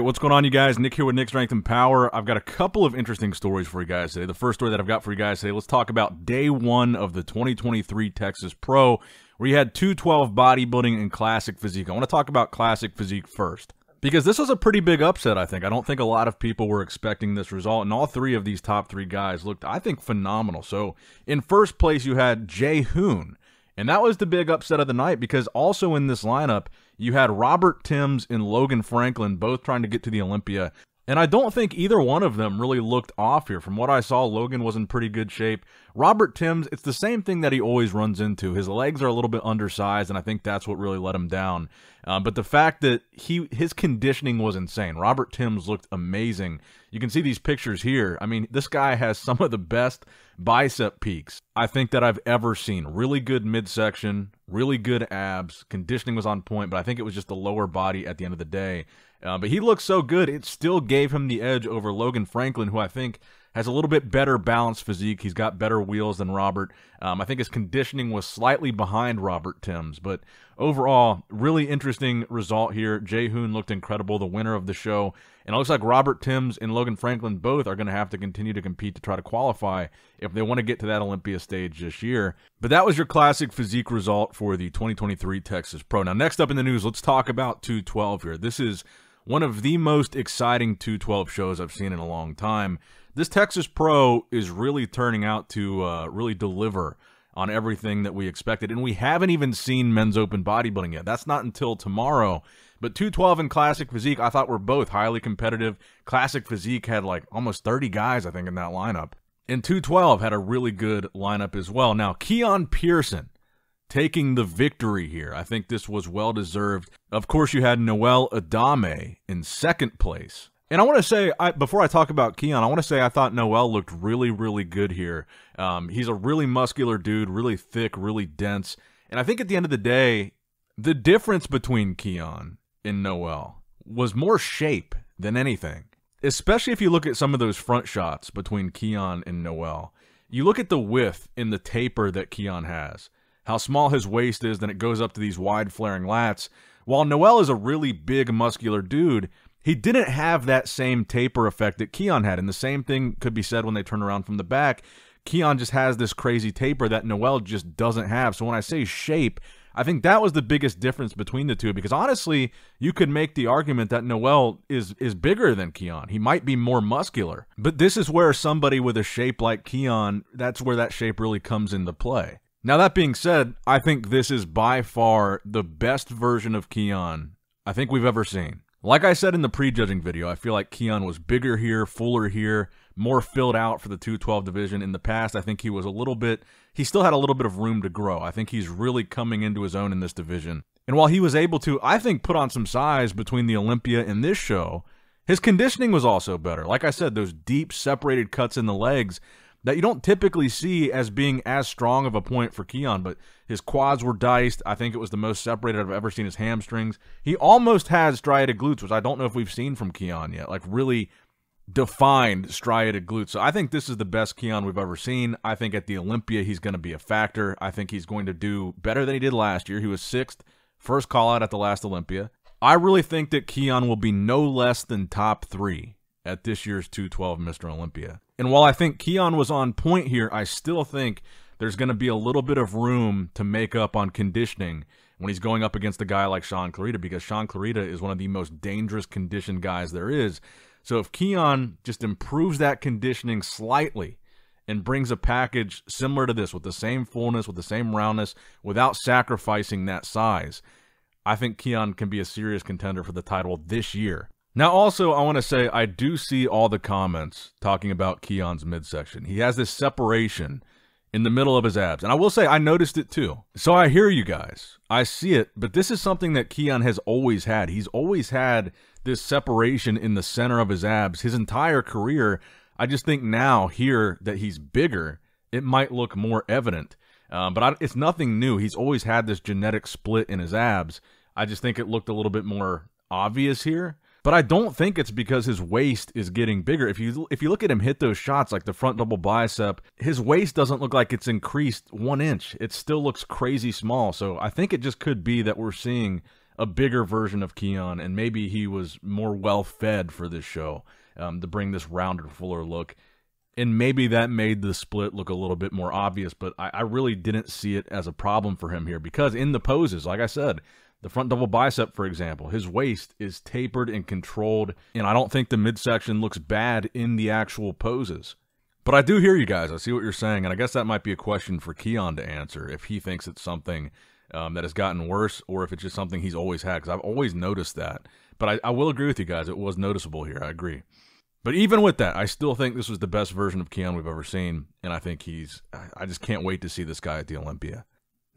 right, what's going on, you guys? Nick here with Nick Strength and Power. I've got a couple of interesting stories for you guys today. The first story that I've got for you guys today, let's talk about day one of the 2023 Texas Pro, where you had 212 bodybuilding and classic physique. I want to talk about classic physique first. Because this was a pretty big upset, I think. I don't think a lot of people were expecting this result, and all three of these top three guys looked, I think, phenomenal. So, in first place, you had Jay Hoon, and that was the big upset of the night because also in this lineup, you had Robert Timms and Logan Franklin both trying to get to the Olympia. And I don't think either one of them really looked off here. From what I saw, Logan was in pretty good shape. Robert Timms, it's the same thing that he always runs into. His legs are a little bit undersized, and I think that's what really let him down. Uh, but the fact that he his conditioning was insane. Robert Timms looked amazing. You can see these pictures here. I mean, this guy has some of the best bicep peaks I think that I've ever seen. Really good midsection, really good abs. Conditioning was on point, but I think it was just the lower body at the end of the day. Uh, but he looked so good, it still gave him the edge over Logan Franklin, who I think has a little bit better balanced physique. He's got better wheels than Robert. Um, I think his conditioning was slightly behind Robert Timms, but overall, really interesting result here. Jay Hoon looked incredible, the winner of the show. And it looks like Robert Timms and Logan Franklin both are going to have to continue to compete to try to qualify if they want to get to that Olympia stage this year. But that was your classic physique result for the 2023 Texas Pro. Now, next up in the news, let's talk about 212 here. This is one of the most exciting 212 shows I've seen in a long time this Texas Pro is really turning out to uh, really deliver on everything that we expected. And we haven't even seen men's open bodybuilding yet. That's not until tomorrow. But 212 and Classic Physique, I thought were both highly competitive. Classic Physique had like almost 30 guys, I think, in that lineup. And 212 had a really good lineup as well. Now, Keone Pearson taking the victory here. I think this was well deserved. Of course, you had Noel Adame in second place. And I want to say, I, before I talk about Keone, I want to say I thought Noel looked really, really good here. Um, he's a really muscular dude, really thick, really dense. And I think at the end of the day, the difference between Keone and Noel was more shape than anything. Especially if you look at some of those front shots between Keone and Noel. You look at the width in the taper that Keone has, how small his waist is, then it goes up to these wide flaring lats. While Noel is a really big, muscular dude, he didn't have that same taper effect that Keone had. And the same thing could be said when they turn around from the back. Keone just has this crazy taper that Noel just doesn't have. So when I say shape, I think that was the biggest difference between the two because honestly, you could make the argument that Noel is is bigger than Keone. He might be more muscular. But this is where somebody with a shape like Keone, that's where that shape really comes into play. Now that being said, I think this is by far the best version of Keone I think we've ever seen. Like I said in the prejudging video, I feel like Keone was bigger here, fuller here, more filled out for the 212 division. In the past, I think he was a little bit, he still had a little bit of room to grow. I think he's really coming into his own in this division. And while he was able to, I think, put on some size between the Olympia and this show, his conditioning was also better. Like I said, those deep separated cuts in the legs that you don't typically see as being as strong of a point for Keone, but his quads were diced. I think it was the most separated I've ever seen his hamstrings. He almost has striated glutes, which I don't know if we've seen from Keone yet, like really defined striated glutes. So I think this is the best Keone we've ever seen. I think at the Olympia, he's going to be a factor. I think he's going to do better than he did last year. He was sixth, first call out at the last Olympia. I really think that Keone will be no less than top three at this year's 212 Mr. Olympia. And while I think Keone was on point here, I still think there's going to be a little bit of room to make up on conditioning when he's going up against a guy like Shaun Clarida because Shaun Clarida is one of the most dangerous conditioned guys there is. So if Keone just improves that conditioning slightly and brings a package similar to this with the same fullness, with the same roundness, without sacrificing that size, I think Keone can be a serious contender for the title this year. Now, also, I want to say I do see all the comments talking about Keone's midsection. He has this separation in the middle of his abs. And I will say, I noticed it too. So I hear you guys. I see it. But this is something that Keone has always had. He's always had this separation in the center of his abs his entire career. I just think now, here, that he's bigger, it might look more evident. Uh, but I, it's nothing new. He's always had this genetic split in his abs. I just think it looked a little bit more obvious here. But I don't think it's because his waist is getting bigger. If you if you look at him hit those shots like the front double bicep, his waist doesn't look like it's increased one inch. It still looks crazy small. So I think it just could be that we're seeing a bigger version of Keone, and maybe he was more well fed for this show um, to bring this rounded, fuller look. And maybe that made the split look a little bit more obvious, but I, I really didn't see it as a problem for him here because in the poses, like I said, the front double bicep, for example, his waist is tapered and controlled, and I don't think the midsection looks bad in the actual poses. But I do hear you guys. I see what you're saying, and I guess that might be a question for Keone to answer if he thinks it's something um, that has gotten worse or if it's just something he's always had, because I've always noticed that. But I, I will agree with you guys. It was noticeable here. I agree. But even with that, I still think this was the best version of Keone we've ever seen, and I think he's. I just can't wait to see this guy at the Olympia.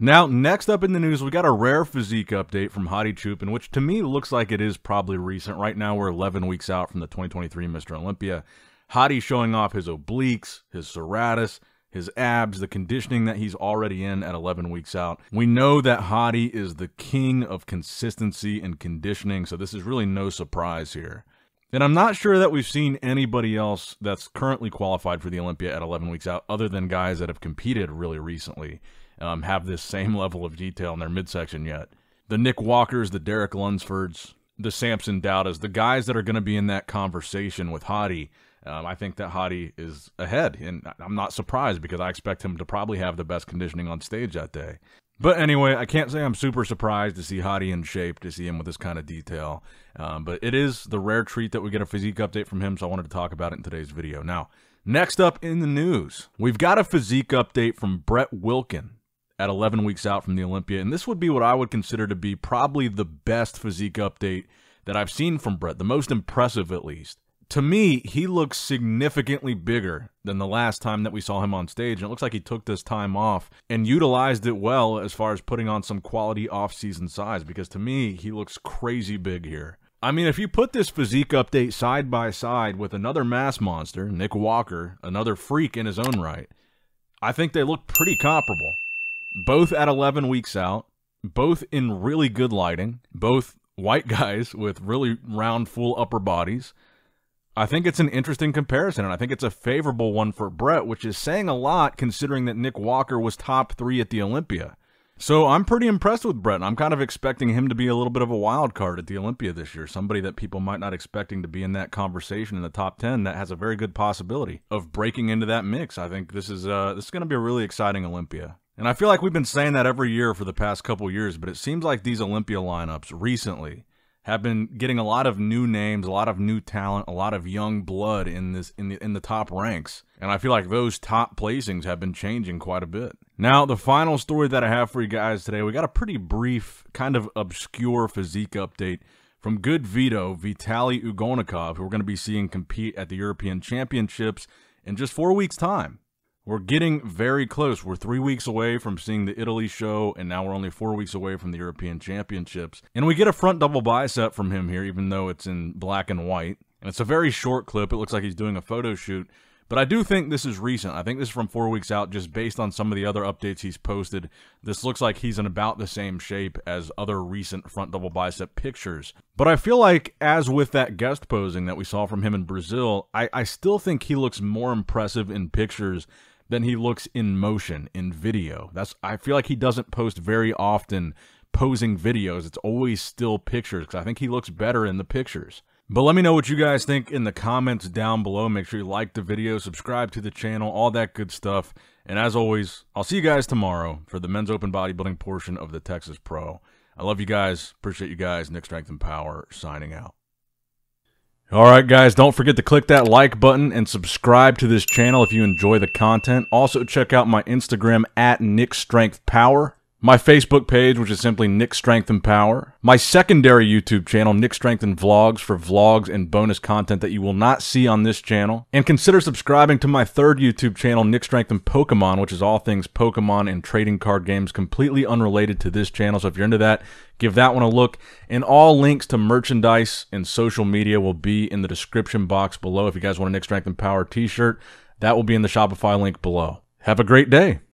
Now, next up in the news, we got a rare physique update from Hadi Choopan, which to me looks like it is probably recent. Right now, we're 11 weeks out from the 2023 Mr. Olympia. Hadi showing off his obliques, his serratus, his abs, the conditioning that he's already in at 11 weeks out. We know that Hadi is the king of consistency and conditioning, so this is really no surprise here. And I'm not sure that we've seen anybody else that's currently qualified for the Olympia at 11 weeks out, other than guys that have competed really recently um, have this same level of detail in their midsection yet. The Nick Walkers, the Derek Lunsfords, the Samson Daudas, the guys that are going to be in that conversation with Hadi, um, I think that Hadi is ahead, and I'm not surprised because I expect him to probably have the best conditioning on stage that day. But anyway, I can't say I'm super surprised to see Hadi in shape, to see him with this kind of detail. Um, but it is the rare treat that we get a physique update from him, so I wanted to talk about it in today's video. Now, next up in the news, we've got a physique update from Brett Wilkin at 11 weeks out from the Olympia. And this would be what I would consider to be probably the best physique update that I've seen from Brett, the most impressive at least. To me, he looks significantly bigger than the last time that we saw him on stage. And it looks like he took this time off and utilized it well as far as putting on some quality off-season size because to me, he looks crazy big here. I mean, if you put this physique update side by side with another mass monster, Nick Walker, another freak in his own right, I think they look pretty comparable both at 11 weeks out, both in really good lighting, both white guys with really round, full upper bodies. I think it's an interesting comparison, and I think it's a favorable one for Brett, which is saying a lot considering that Nick Walker was top three at the Olympia. So I'm pretty impressed with Brett, I'm kind of expecting him to be a little bit of a wild card at the Olympia this year. Somebody that people might not expecting to be in that conversation in the top 10 that has a very good possibility of breaking into that mix. I think this is uh, this is going to be a really exciting Olympia. And I feel like we've been saying that every year for the past couple years, but it seems like these Olympia lineups recently have been getting a lot of new names, a lot of new talent, a lot of young blood in this in the in the top ranks. And I feel like those top placings have been changing quite a bit. Now, the final story that I have for you guys today, we got a pretty brief, kind of obscure physique update from Good Vito, Vitaly Ugolnikov, who we're going to be seeing compete at the European Championships in just four weeks' time. We're getting very close. We're three weeks away from seeing the Italy show, and now we're only four weeks away from the European Championships. And we get a front double bicep from him here, even though it's in black and white. And it's a very short clip. It looks like he's doing a photo shoot. But I do think this is recent. I think this is from four weeks out, just based on some of the other updates he's posted. This looks like he's in about the same shape as other recent front double bicep pictures. But I feel like, as with that guest posing that we saw from him in Brazil, I, I still think he looks more impressive in pictures than he looks in motion in video. That's I feel like he doesn't post very often posing videos. It's always still pictures because I think he looks better in the pictures. But let me know what you guys think in the comments down below. Make sure you like the video, subscribe to the channel, all that good stuff. And as always, I'll see you guys tomorrow for the men's open bodybuilding portion of the Texas Pro. I love you guys. Appreciate you guys. Nick Strength and Power signing out. All right, guys, don't forget to click that like button and subscribe to this channel if you enjoy the content. Also, check out my Instagram at Nick Strength Power my Facebook page, which is simply Nick Strength and Power, my secondary YouTube channel, Nick Strength and Vlogs, for vlogs and bonus content that you will not see on this channel, and consider subscribing to my third YouTube channel, Nick Strength and Pokemon, which is all things Pokemon and trading card games, completely unrelated to this channel. So if you're into that, give that one a look. And all links to merchandise and social media will be in the description box below. If you guys want a Nick Strength and Power t shirt, that will be in the Shopify link below. Have a great day.